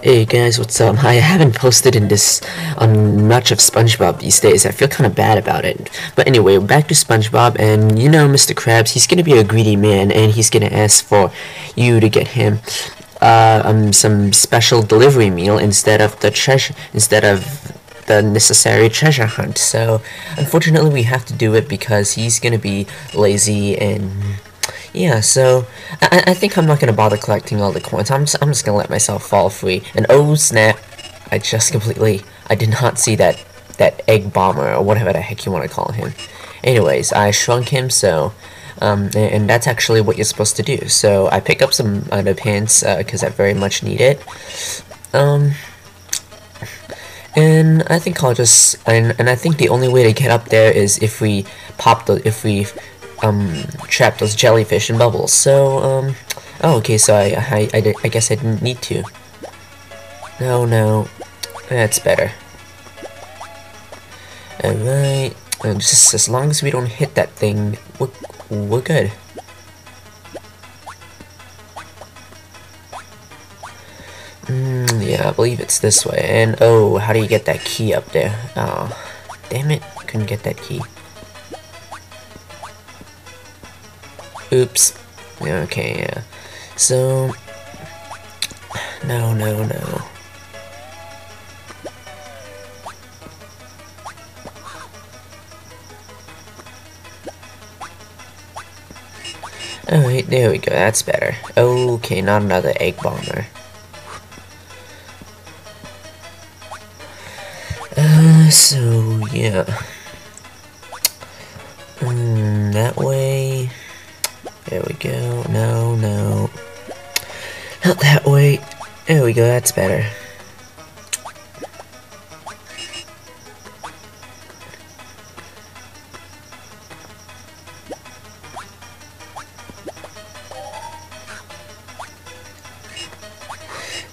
Hey guys, what's up? I haven't posted in this on much of SpongeBob these days. I feel kind of bad about it. But anyway, back to SpongeBob, and you know, Mr. Krabs, he's gonna be a greedy man, and he's gonna ask for you to get him uh, um some special delivery meal instead of the treasure instead of the necessary treasure hunt. So unfortunately, we have to do it because he's gonna be lazy and yeah, so I, I think I'm not gonna bother collecting all the coins. I'm just, I'm just gonna let myself fall free. And oh snap! I just completely I did not see that that egg bomber or whatever the heck you want to call him. Anyways, I shrunk him so. Um, and, and that's actually what you're supposed to do. So I pick up some underpants because uh, I very much need it. Um, and I think I'll just and and I think the only way to get up there is if we pop the if we um, those jellyfish in bubbles. So, um, oh, okay, so I, I, I, I guess I didn't need to. No, no, that's better. Alright, and just as long as we don't hit that thing, we're, we're good. Mm, yeah, I believe it's this way. And, oh, how do you get that key up there? Oh, damn it, couldn't get that key. Oops. Okay, yeah. So... No, no, no. Alright, there we go, that's better. Okay, not another egg bomber. Uh, so, yeah. Mm, that way... There we go. No, no. Not that way. There we go, that's better.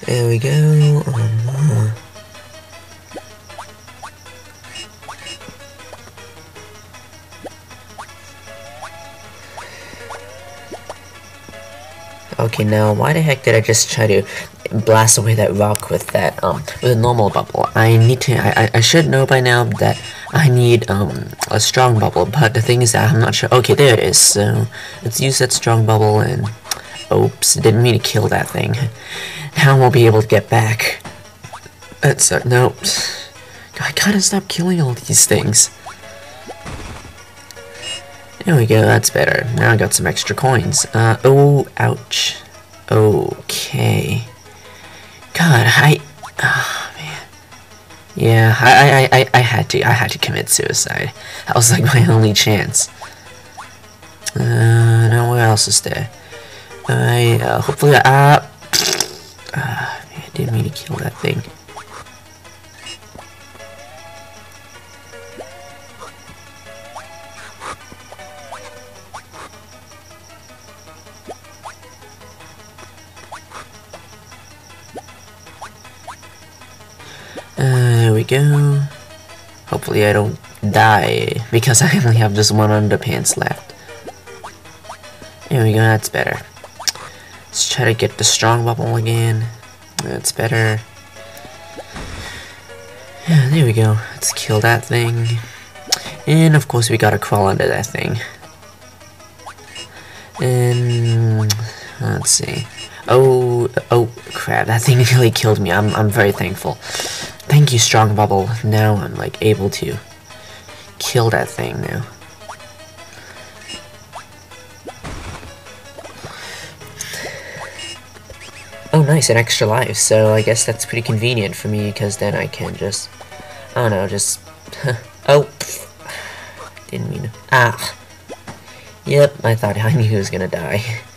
There we go. Um, Okay, now why the heck did I just try to blast away that rock with that um with a normal bubble? I need to I, I should know by now that I need um a strong bubble, but the thing is that I'm not sure. Okay, there it is. So let's use that strong bubble and oops, didn't mean to kill that thing. Now I won't be able to get back. That's uh, nope. I gotta stop killing all these things. There we go, that's better. Now I got some extra coins. Uh, oh, ouch. Okay. God, I... Oh, man. Yeah, I, I, I, I had to, I had to commit suicide. That was like my only chance. Uh, now what else is there? I, uh, hopefully, uh... uh man, I didn't mean to kill that thing. We go. Hopefully I don't die, because I only have just one underpants left. There we go, that's better. Let's try to get the strong bubble again. That's better. Yeah, there we go. Let's kill that thing. And of course we gotta crawl under that thing. And let's see. Oh, oh crap! That thing really killed me. I'm, I'm very thankful. Thank you, Strong Bubble. Now I'm like able to kill that thing now. Oh, nice, an extra life. So I guess that's pretty convenient for me because then I can just, I don't know, just. oh, didn't mean. Ah. Yep, I thought I knew he was gonna die.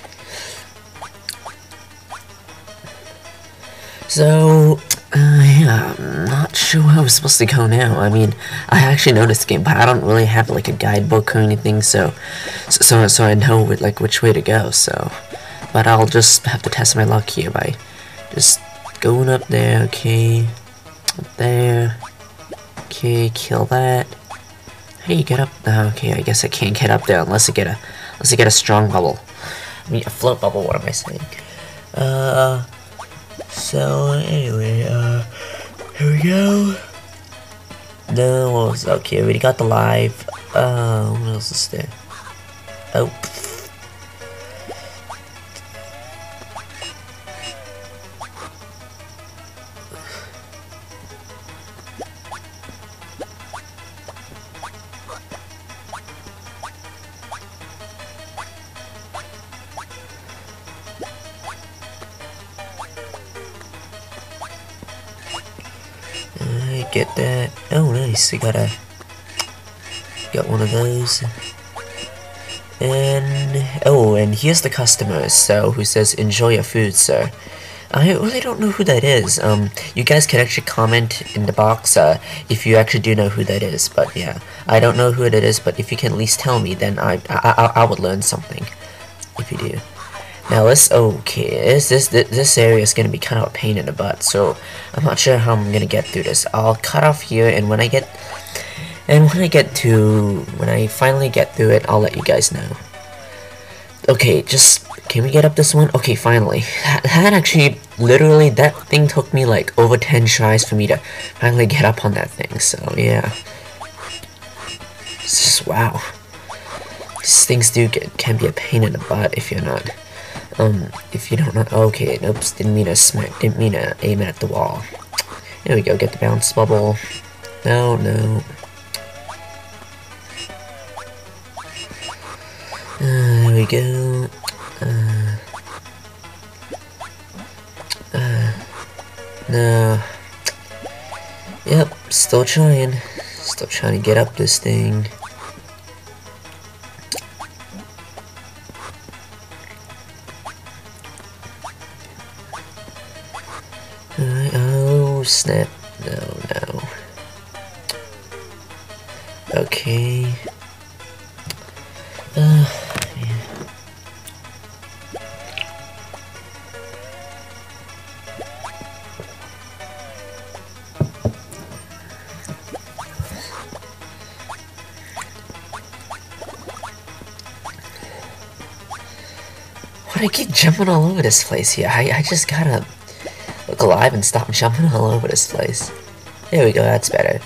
So, yeah, I'm not sure where I'm supposed to go now. I mean, I actually know this game, but I don't really have like a guidebook or anything, so so so I know like which way to go. So, but I'll just have to test my luck here by just going up there. Okay, up there. Okay, kill that. How do you get up? Oh, okay, I guess I can't get up there unless I get a unless I get a strong bubble. I mean, a float bubble. What am I saying? Uh. So anyway, uh, here we go. No, what was okay? We already got the live. Uh, what else is there? Oh. Get that. Oh, nice. I got a got one of those. And oh, and here's the customer. So who says enjoy your food, sir. I really don't know who that is. Um, you guys can actually comment in the box uh, if you actually do know who that is. But yeah, I don't know who it is. But if you can at least tell me, then I I I, I would learn something. If you do. Now let's okay. This this this area is gonna be kind of a pain in the butt, so I'm not sure how I'm gonna get through this. I'll cut off here, and when I get and when I get to when I finally get through it, I'll let you guys know. Okay, just can we get up this one? Okay, finally. That, that actually literally that thing took me like over ten tries for me to finally get up on that thing. So yeah, just wow. These things do get can be a pain in the butt if you're not um, if you don't know, okay, oops, didn't mean to smack, didn't mean to aim it at the wall. There we go, get the bounce bubble. No, no. Uh, there we go. Uh, uh, no. Yep, still trying. Still trying to get up this thing. Snap. No, no. Okay. Uh, yeah. Why I keep jumping all over this place here? I, I just gotta look alive and stop jumping all over this place. There we go, that's better.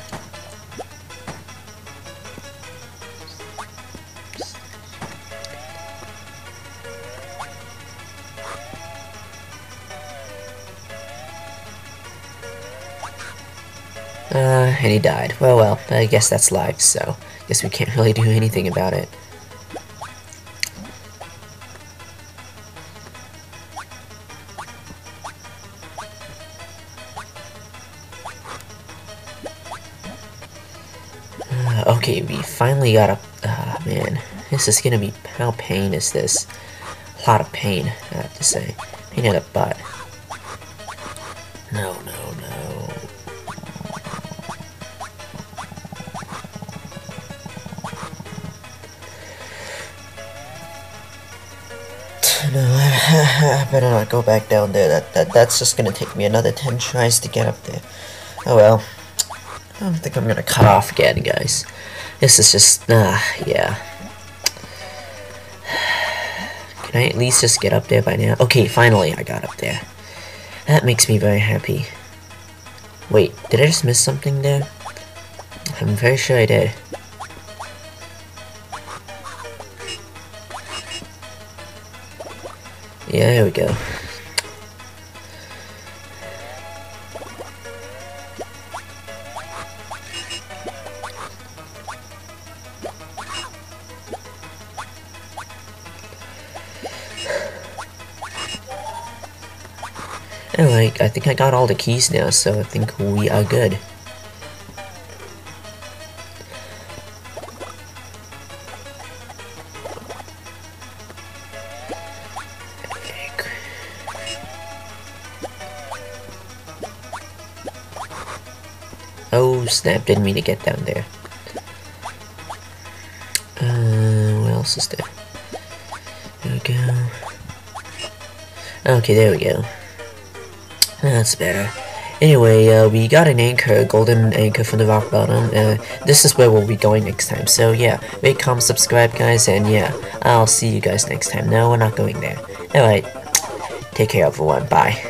Uh, and he died. Well, well, I guess that's life, so I guess we can't really do anything about it. Finally got a. Ah, uh, man. This is gonna be. How pain is this? A lot of pain, I have to say. Pain in the butt. No, no, no. No, I better not go back down there. That, that That's just gonna take me another 10 tries to get up there. Oh well. I don't think I'm gonna cut off again, guys. This is just, uh, yeah. Can I at least just get up there by now? Okay, finally I got up there. That makes me very happy. Wait, did I just miss something there? I'm very sure I did. Yeah, there we go. Anyway, I think I got all the keys now, so I think we are good. Oh snap, didn't mean to get down there. Uh, what else is there? There we go. Okay, there we go. That's better. Anyway, uh, we got an anchor, golden anchor from the rock bottom. Uh, this is where we'll be going next time. So yeah, rate, comment, subscribe, guys, and yeah, I'll see you guys next time. No, we're not going there. Alright, take care everyone. Bye.